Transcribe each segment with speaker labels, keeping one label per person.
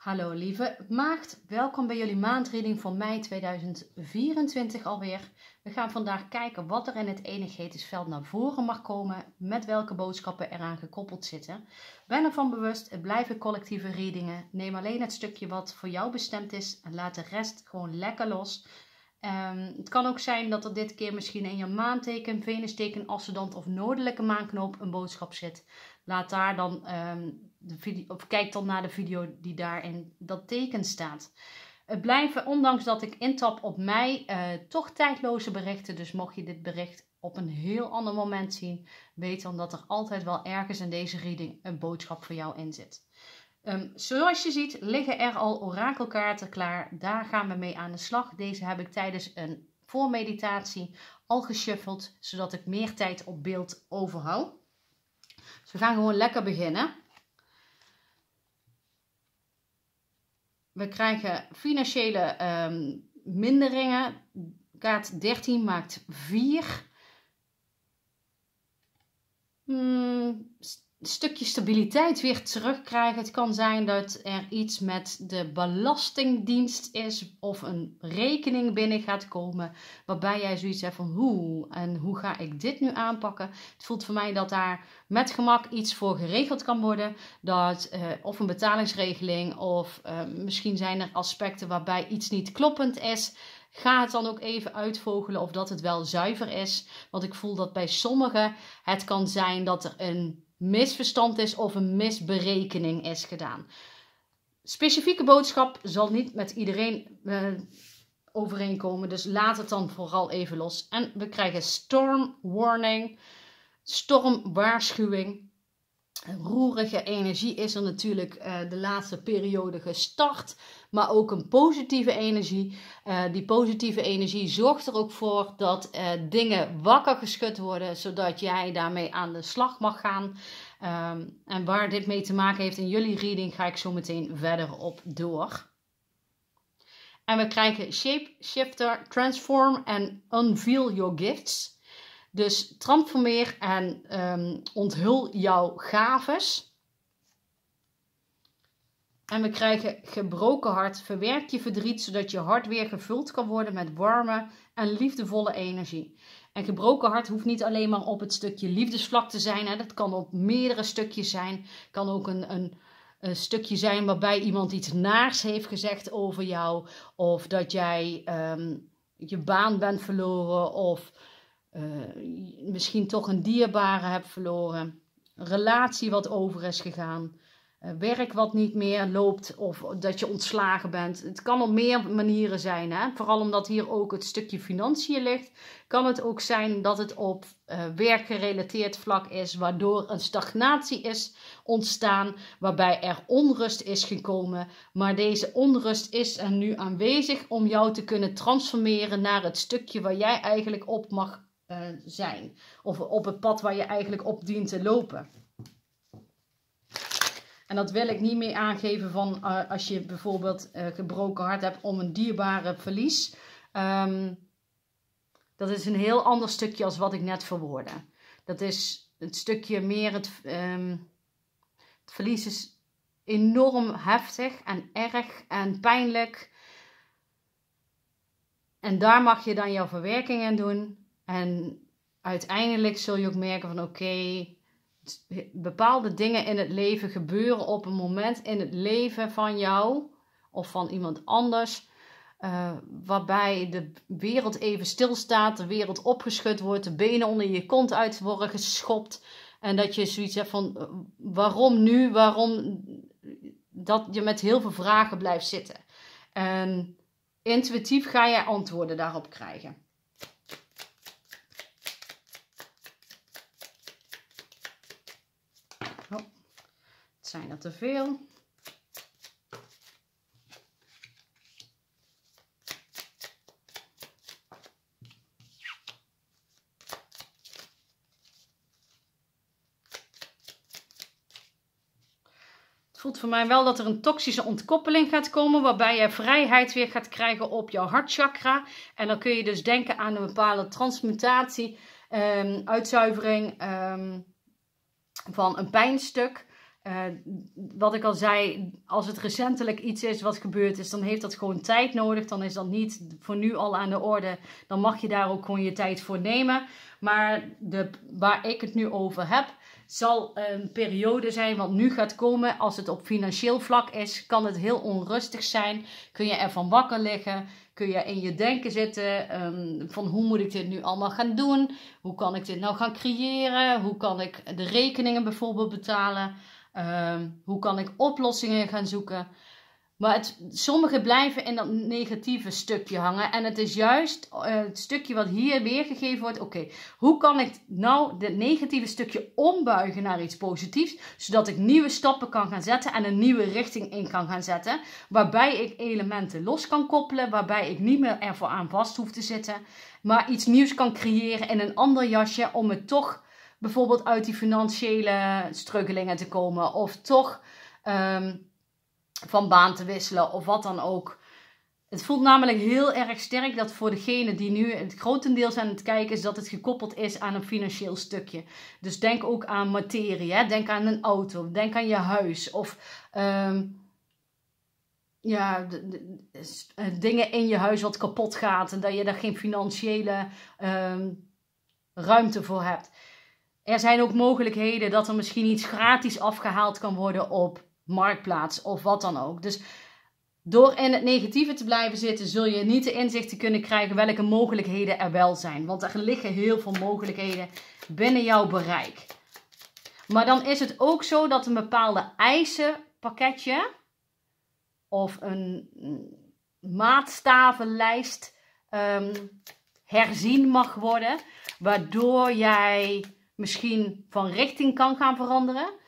Speaker 1: Hallo lieve maagd, welkom bij jullie maandreading voor mei 2024 alweer. We gaan vandaag kijken wat er in het energetisch veld naar voren mag komen, met welke boodschappen eraan gekoppeld zitten. Ben ervan bewust, het blijven collectieve readingen. Neem alleen het stukje wat voor jou bestemd is en laat de rest gewoon lekker los. Um, het kan ook zijn dat er dit keer misschien in je maanteken, venusteken, ascendant of noordelijke maanknoop een boodschap zit. Laat daar dan um, de of kijk dan naar de video die daarin dat teken staat. Het blijven, ondanks dat ik intap op mij, uh, toch tijdloze berichten. Dus mocht je dit bericht op een heel ander moment zien, weet dan dat er altijd wel ergens in deze reading een boodschap voor jou in zit. Um, zoals je ziet liggen er al orakelkaarten klaar. Daar gaan we mee aan de slag. Deze heb ik tijdens een voormeditatie al geshuffeld, zodat ik meer tijd op beeld overhoud. Dus we gaan gewoon lekker beginnen. We krijgen financiële um, minderingen. Kaart 13 maakt 4. Hmm, stukje stabiliteit weer terugkrijgen. Het kan zijn dat er iets met de belastingdienst is of een rekening binnen gaat komen waarbij jij zoiets hebt van hoe en hoe ga ik dit nu aanpakken. Het voelt voor mij dat daar met gemak iets voor geregeld kan worden. Dat, uh, of een betalingsregeling of uh, misschien zijn er aspecten waarbij iets niet kloppend is. Ga het dan ook even uitvogelen of dat het wel zuiver is. Want ik voel dat bij sommigen het kan zijn dat er een misverstand is of een misberekening is gedaan. Specifieke boodschap zal niet met iedereen uh, overeenkomen, dus laat het dan vooral even los. En we krijgen storm warning, stormwaarschuwing. Roerige energie is er natuurlijk uh, de laatste periode gestart maar ook een positieve energie. Uh, die positieve energie zorgt er ook voor dat uh, dingen wakker geschud worden, zodat jij daarmee aan de slag mag gaan. Um, en waar dit mee te maken heeft in jullie reading, ga ik zo meteen verder op door. En we krijgen Shape Shifter, Transform en Unveil Your Gifts. Dus transformeer en um, onthul jouw gaves. En we krijgen gebroken hart. Verwerk je verdriet zodat je hart weer gevuld kan worden met warme en liefdevolle energie. En gebroken hart hoeft niet alleen maar op het stukje liefdesvlak te zijn. Hè. Dat kan op meerdere stukjes zijn. Kan ook een, een, stukje zijn waarbij iemand iets naars heeft gezegd over jou. Of dat jij um, je baan bent verloren. Of uh, misschien toch een dierbare hebt verloren. Relatie wat over is gegaan. Eh, werk wat niet meer loopt of dat je ontslagen bent. Het kan op meer manieren zijn. Hè? Vooral omdat hier ook het stukje financiën ligt, kan het ook zijn dat het op uh, werkgerelateerd vlak is, waardoor een stagnatie is ontstaan, waarbij er onrust is gekomen. Maar deze onrust is er nu aanwezig om jou te kunnen transformeren naar het stukje waar jij eigenlijk op mag uh, zijn. Of op het pad waar je eigenlijk op dient te lopen. En dat wil ik niet meer aangeven van uh, als je bijvoorbeeld uh, gebroken hart hebt om een dierbare verlies. Um, dat is een heel ander stukje als wat ik net verwoordde. Dat is het stukje meer het, um, het verlies is enorm heftig en erg en pijnlijk. En daar mag je dan jouw verwerking in doen. En uiteindelijk zul je ook merken van oké, bepaalde dingen in het leven gebeuren op een moment in het leven van jou of van iemand anders. Uh, waarbij de wereld even stilstaat, de wereld opgeschud wordt, de benen onder je kont uit worden geschopt. En dat je zoiets hebt van uh, waarom nu, waarom dat je met heel veel vragen blijft zitten. En intuïtief ga je antwoorden daarop krijgen. Zijn er te veel. Het voelt voor mij wel dat er een toxische ontkoppeling gaat komen, waarbij je vrijheid weer gaat krijgen op jouw hartchakra. En dan kun je dus denken aan een bepaalde transmutatie, um, uitzuivering um, van een pijnstuk. Uh, wat ik al zei, als het recentelijk iets is wat gebeurd is, dan heeft dat gewoon tijd nodig. Dan is dat niet voor nu al aan de orde. Dan mag je daar ook gewoon je tijd voor nemen. Maar de, waar ik het nu over heb, zal een periode zijn wat nu gaat komen. Als het op financieel vlak is, kan het heel onrustig zijn. Kun je ervan wakker liggen. Kun je in je denken zitten um, van hoe moet ik dit nu allemaal gaan doen? Hoe kan ik dit nou gaan creëren? Hoe kan ik de rekeningen bijvoorbeeld betalen? Um, hoe kan ik oplossingen gaan zoeken? Maar het, sommigen blijven in dat negatieve stukje hangen. En het is juist uh, het stukje wat hier weergegeven wordt. Oké, hoe kan ik nou dit negatieve stukje ombuigen naar iets positiefs? Zodat ik nieuwe stappen kan gaan zetten en een nieuwe richting in kan gaan zetten. Waarbij ik elementen los kan koppelen. Waarbij ik niet meer ervoor aan vast hoef te zitten. Maar iets nieuws kan creëren in een ander jasje. Om het toch bijvoorbeeld uit die financiële struggelingen te komen. Of toch... Um, van baan te wisselen of wat dan ook. Het voelt namelijk heel erg sterk dat voor degene die nu het grotendeels aan het kijken is, dat het gekoppeld is aan een financieel stukje. Dus denk ook aan materie, hè? denk aan een auto, denk aan je huis of um, ja, eh, dingen in je huis wat kapot gaat en dat je daar geen financiële um, ruimte voor hebt. Er zijn ook mogelijkheden dat er misschien iets gratis afgehaald kan worden op marktplaats of wat dan ook. Dus door in het negatieve te blijven zitten, zul je niet de inzichten kunnen krijgen welke mogelijkheden er wel zijn. Want er liggen heel veel mogelijkheden binnen jouw bereik. Maar dan is het ook zo dat een bepaalde eisenpakketje of een maatstavenlijst um, herzien mag worden, waardoor jij misschien van richting kan gaan veranderen.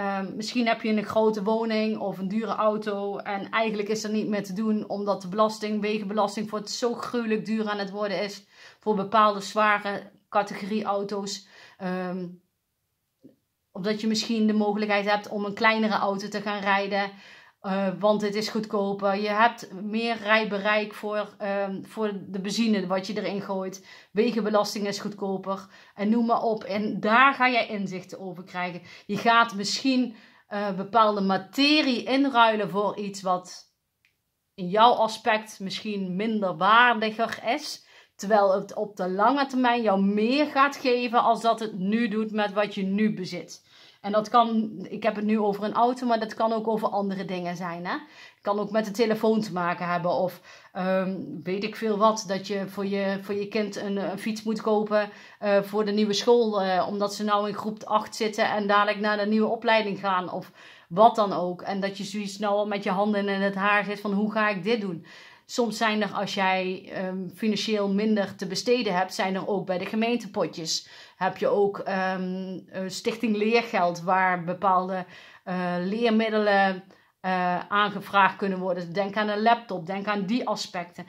Speaker 1: Um, misschien heb je een grote woning of een dure auto en eigenlijk is er niet meer te doen omdat de belasting, wegenbelasting voor het zo gruwelijk duur aan het worden is voor bepaalde zware categorie auto's. Um, omdat je misschien de mogelijkheid hebt om een kleinere auto te gaan rijden. Uh, want het is goedkoper. Je hebt meer rijbereik voor, um, voor de benzine wat je erin gooit. Wegenbelasting is goedkoper. En noem maar op. En daar ga jij inzichten over krijgen. Je gaat misschien uh, bepaalde materie inruilen voor iets wat in jouw aspect misschien minder waardiger is. Terwijl het op de lange termijn jou meer gaat geven als dat het nu doet met wat je nu bezit. En dat kan, ik heb het nu over een auto, maar dat kan ook over andere dingen zijn. Hè? Het kan ook met de telefoon te maken hebben. Of um, weet ik veel wat, dat je voor je, voor je kind een, fiets moet kopen uh, voor de nieuwe school. Uh, omdat ze nou in groep 8 zitten en dadelijk naar de nieuwe opleiding gaan. Of wat dan ook. En dat je zoiets nou met je handen in het haar zit van hoe ga ik dit doen. Soms zijn er, als jij um, financieel minder te besteden hebt, zijn er ook bij de gemeentepotjes. Heb je ook um, Stichting Leergeld, waar bepaalde uh, leermiddelen uh, aangevraagd kunnen worden. Denk aan een laptop, denk aan die aspecten.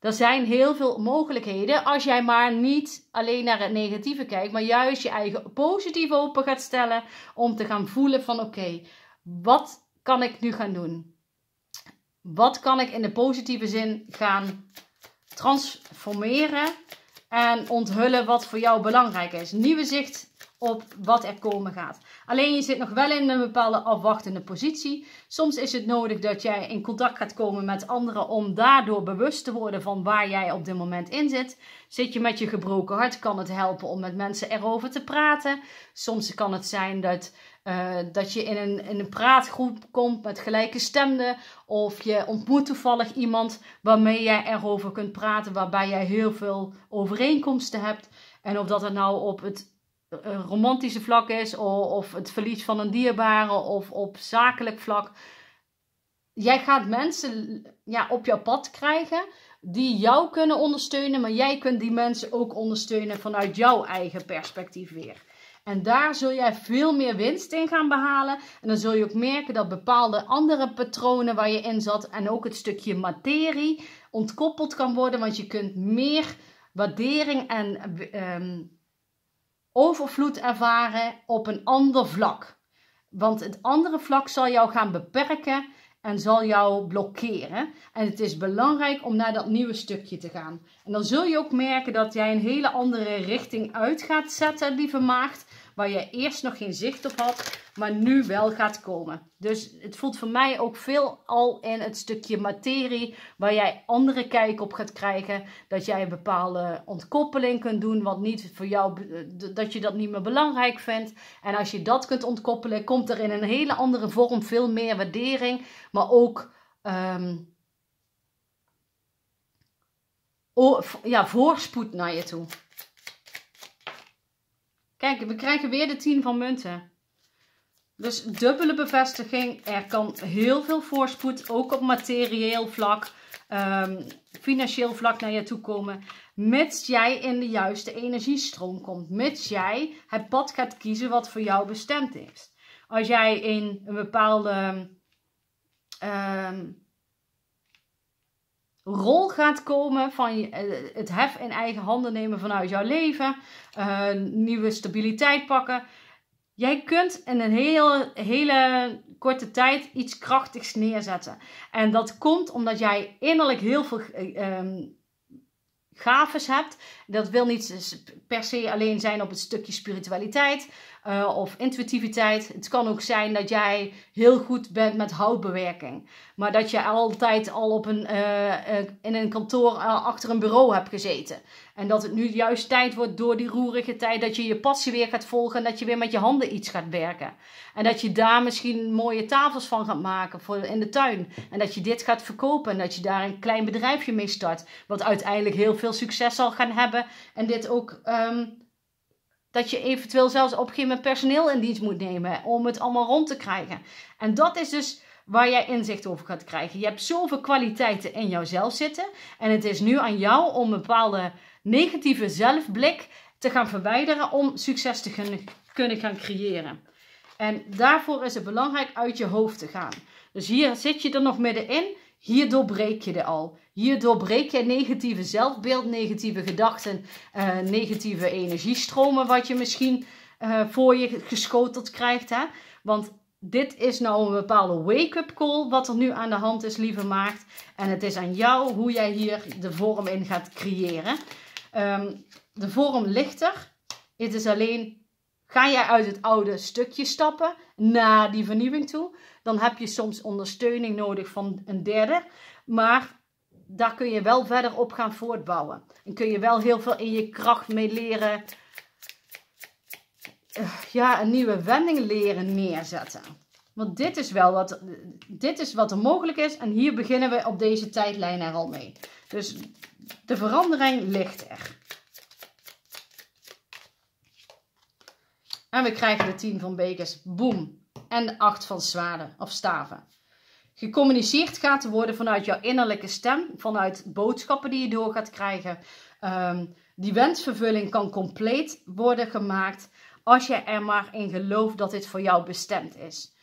Speaker 1: Er zijn heel veel mogelijkheden als jij maar niet alleen naar het negatieve kijkt, maar juist je eigen positief open gaat stellen om te gaan voelen van oké, wat kan ik nu gaan doen? Wat kan ik in de positieve zin gaan transformeren en onthullen wat voor jou belangrijk is? Nieuwe zicht op wat er komen gaat. Alleen je zit nog wel in een bepaalde afwachtende positie. Soms is het nodig dat jij in contact gaat komen met anderen om daardoor bewust te worden van waar jij op dit moment in zit. Zit je met je gebroken hart, kan het helpen om met mensen erover te praten. Soms kan het zijn dat uh, dat je in een, in een praatgroep komt met gelijke stemden. Of je ontmoet toevallig iemand waarmee jij erover kunt praten. Waarbij jij heel veel overeenkomsten hebt. En of dat het nou op het uh, romantische vlak is. Of, of het verlies van een dierbare. Of op zakelijk vlak. Jij gaat mensen ja, op jouw pad krijgen die jou kunnen ondersteunen. Maar jij kunt die mensen ook ondersteunen vanuit jouw eigen perspectief weer. En daar zul jij veel meer winst in gaan behalen. En dan zul je ook merken dat bepaalde andere patronen waar je in zat en ook het stukje materie ontkoppeld kan worden. Want je kunt meer waardering en um, overvloed ervaren op een ander vlak. Want het andere vlak zal jou gaan beperken en zal jou blokkeren. En het is belangrijk om naar dat nieuwe stukje te gaan. En dan zul je ook merken dat jij een hele andere richting uit gaat zetten, lieve maagd. Waar je eerst nog geen zicht op had, maar nu wel gaat komen. Dus het voelt voor mij ook veel al in het stukje materie waar jij andere kijk op gaat krijgen. Dat jij een bepaalde ontkoppeling kunt doen, wat niet voor jou, dat je dat niet meer belangrijk vindt. En als je dat kunt ontkoppelen, komt er in een hele andere vorm veel meer waardering, maar ook. Um, ja, voorspoed naar je toe. Kijk, we krijgen weer de 10 van munten. Dus dubbele bevestiging. Er kan heel veel voorspoed, ook op materieel vlak, um, financieel vlak naar je toe komen. Mits jij in de juiste energiestroom komt. Mits jij het pad gaat kiezen wat voor jou bestemd is. Als jij in een bepaalde um, rol gaat komen van eh, het hef in eigen handen nemen vanuit jouw leven, uh, nieuwe stabiliteit pakken. Jij kunt in een hele, hele korte tijd iets krachtigs neerzetten. En dat komt omdat jij innerlijk heel veel um, gaves hebt. Dat wil niet per se alleen zijn op het stukje spiritualiteit. Uh, of intuïtiviteit. Het kan ook zijn dat jij heel goed bent met houtbewerking. Maar dat je altijd al op een, uh, in een kantoor achter een bureau hebt gezeten. En dat het nu juist tijd wordt door die roerige tijd dat je je passie weer gaat volgen. En dat je weer met je handen iets gaat werken. En dat je daar misschien mooie tafels van gaat maken voor in de tuin. En dat je dit gaat verkopen. En dat je daar een klein bedrijfje mee start. Wat uiteindelijk heel veel succes zal gaan hebben. En dit ook... Um, dat je eventueel zelfs op een gegeven moment personeel in dienst moet nemen om het allemaal rond te krijgen. En dat is dus waar jij inzicht over gaat krijgen. Je hebt zoveel kwaliteiten in jouzelf zitten. En het is nu aan jou om een bepaalde negatieve zelfblik te gaan verwijderen om succes te kunnen gaan creëren. En daarvoor is het belangrijk uit je hoofd te gaan. Dus hier zit je er nog middenin. Hier doorbreek je er al. Hier doorbreek je negatieve zelfbeeld, negatieve gedachten, uh, negatieve energiestromen, wat je misschien uh, voor je geschoteld krijgt. Hè? Want dit is nou een bepaalde wake-up call wat er nu aan de hand is, lieve maagd. En het is aan jou hoe jij hier de vorm in gaat creëren. Um, de vorm ligt er. Het is alleen, ga jij uit het oude stukje stappen naar die vernieuwing toe, dan heb je soms ondersteuning nodig van een derde. Maar daar kun je wel verder op gaan voortbouwen. En kun je wel heel veel in je kracht mee leren. Eh, ja, een nieuwe wending leren neerzetten. Want dit is wel wat, dit is wat er mogelijk is. En hier beginnen we op deze tijdlijn er al mee. Dus de verandering ligt er. En we krijgen de 10 van bekers. Boom. En de 8 van zwaarden of staven gecommuniceerd gaat worden vanuit jouw innerlijke stem, vanuit boodschappen die je door gaat krijgen. Ehm, die wensvervulling kan compleet worden gemaakt als je er maar in gelooft dat dit voor jou bestemd is.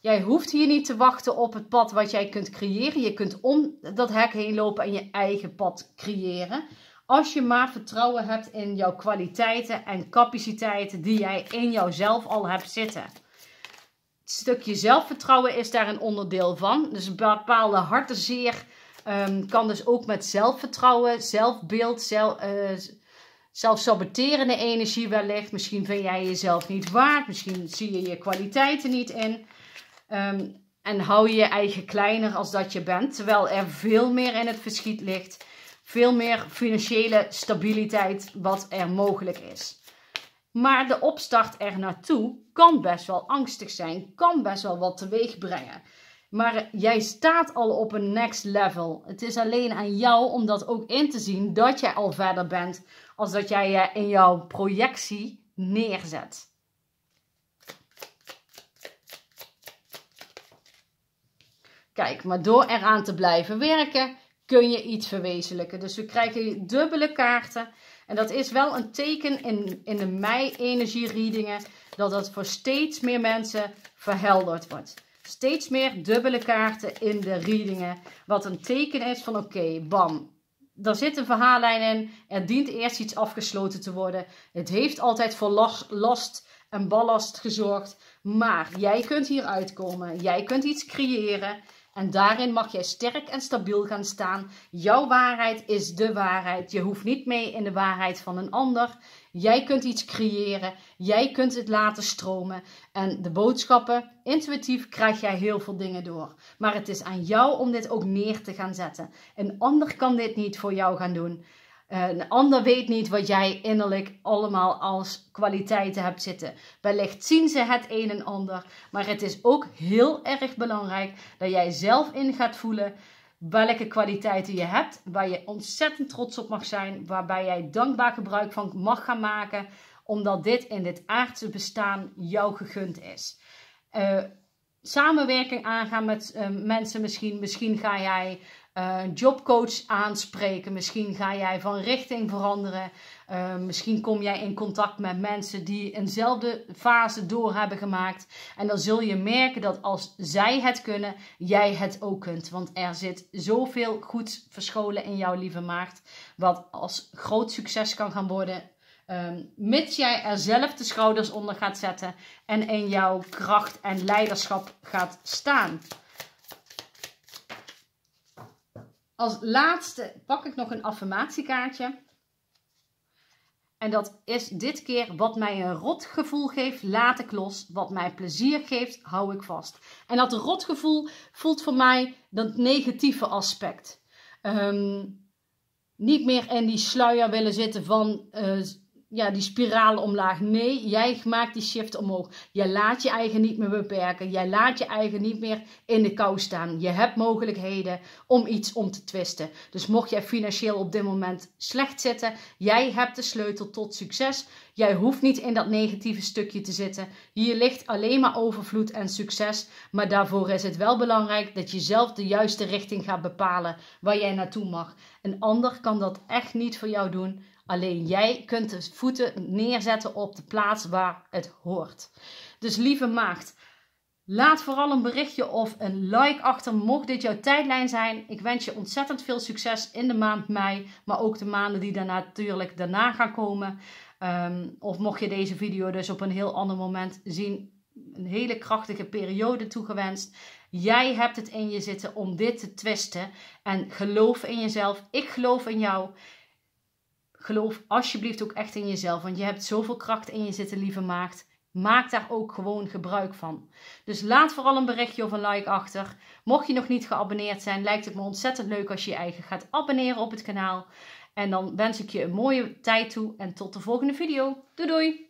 Speaker 1: Jij hoeft hier niet te wachten op het pad wat jij kunt creëren. Je kunt om dat hek heen lopen en je eigen pad creëren. Als je maar vertrouwen hebt in jouw kwaliteiten en capaciteiten die jij in jouzelf al hebt zitten stukje zelfvertrouwen is daar een onderdeel van. Dus een bepaalde hartenzeer um, kan dus ook met zelfvertrouwen, zelfbeeld, zelf, uh, zelfsaboterende energie wellicht. Misschien vind jij jezelf niet waard, misschien zie je je kwaliteiten niet in. Um, en hou je je eigen kleiner als dat je bent, terwijl er veel meer in het verschiet ligt. Veel meer financiële stabiliteit wat er mogelijk is. Maar de opstart er naartoe kan best wel angstig zijn, kan best wel wat teweeg brengen. Maar jij staat al op een next level. Het is alleen aan jou om dat ook in te zien dat jij al verder bent als dat jij je in jouw projectie neerzet. Kijk, maar door eraan te blijven werken kun je iets verwezenlijken. Dus we krijgen dubbele kaarten. En dat is wel een teken in, in de mei-energie-readingen dat dat voor steeds meer mensen verhelderd wordt. Steeds meer dubbele kaarten in de readingen. Wat een teken is van oké, bam. Er zit een verhaallijn in. Er dient eerst iets afgesloten te worden. Het heeft altijd voor last en ballast gezorgd. Maar jij kunt hier uitkomen. Jij kunt iets creëren. En daarin mag jij sterk en stabiel gaan staan. Jouw waarheid is de waarheid. Je hoeft niet mee in de waarheid van een ander. Jij kunt iets creëren. Jij kunt het laten stromen. En de boodschappen, intuïtief krijg jij heel veel dingen door. Maar het is aan jou om dit ook neer te gaan zetten. Een ander kan dit niet voor jou gaan doen. Een ander weet niet wat jij innerlijk allemaal als kwaliteiten hebt zitten. Wellicht zien ze het een en ander. Maar het is ook heel erg belangrijk dat jij zelf in gaat voelen welke kwaliteiten je hebt, waar je ontzettend trots op mag zijn, waarbij jij dankbaar gebruik van mag gaan maken, omdat dit in dit aardse bestaan jou gegund is. Uh, samenwerking aangaan met uh, mensen misschien. Misschien ga jij uh, jobcoach aanspreken. Misschien ga jij van richting veranderen. Uh, misschien kom jij in contact met mensen die eenzelfde fase door hebben gemaakt. En dan zul je merken dat als zij het kunnen, jij het ook kunt. Want er zit zoveel goed verscholen in jouw lieve maagd. Wat als groot succes kan gaan worden. Um, mits jij er zelf de schouders onder gaat zetten en in jouw kracht en leiderschap gaat staan. Als laatste pak ik nog een affirmatiekaartje. En dat is dit keer wat mij een rotgevoel geeft, laat ik los. Wat mij plezier geeft, hou ik vast. En dat rotgevoel voelt voor mij dat negatieve aspect. Um, niet meer in die sluier willen zitten van uh, ja, die spiraal omlaag. Nee, jij maakt die shift omhoog. Jij laat je eigen niet meer beperken. Jij laat je eigen niet meer in de kou staan. Je hebt mogelijkheden om iets om te twisten. Dus mocht jij financieel op dit moment slecht zitten, jij hebt de sleutel tot succes. Jij hoeft niet in dat negatieve stukje te zitten. Hier ligt alleen maar overvloed en succes. Maar daarvoor is het wel belangrijk dat je zelf de juiste richting gaat bepalen waar jij naartoe mag. Een ander kan dat echt niet voor jou doen Alleen jij kunt de voeten neerzetten op de plaats waar het hoort. Dus lieve maagd, laat vooral een berichtje of een like achter mocht dit jouw tijdlijn zijn. Ik wens je ontzettend veel succes in de maand mei, maar ook de maanden die daarna natuurlijk daarna gaan komen. Um, of mocht je deze video dus op een heel ander moment zien, een hele krachtige periode toegewenst. Jij hebt het in je zitten om dit te twisten. En geloof in jezelf. Ik geloof in jou geloof alsjeblieft ook echt in jezelf. Want je hebt zoveel kracht in je zitten, lieve maagd. Maak daar ook gewoon gebruik van. Dus laat vooral een berichtje of een like achter. Mocht je nog niet geabonneerd zijn, lijkt het me ontzettend leuk als je je eigen gaat abonneren op het kanaal. En dan wens ik je een mooie tijd toe en tot de volgende video. Doei doei!